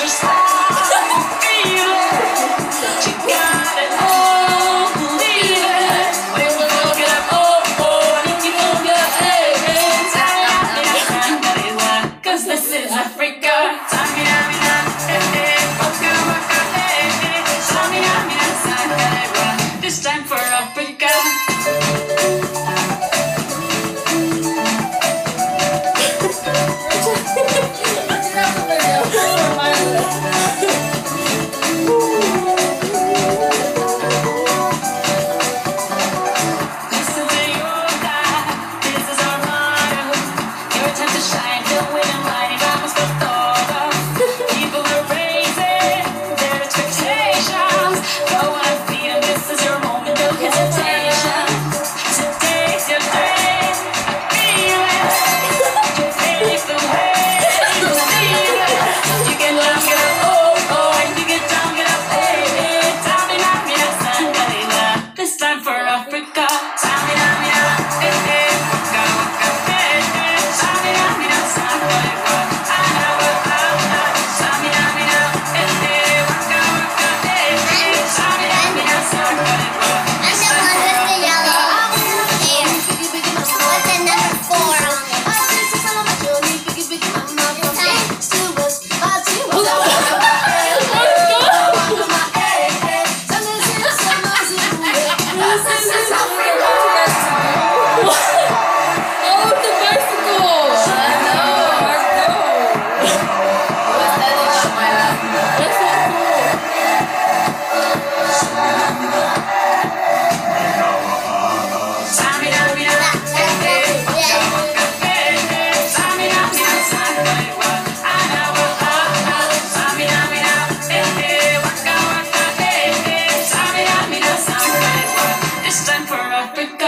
just you got it. We up, it's time for this is your time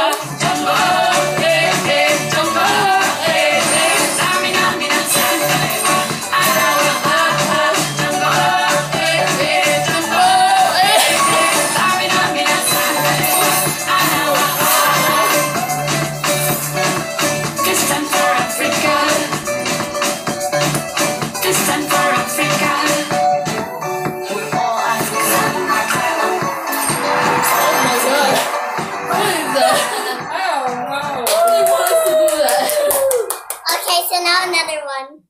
another one.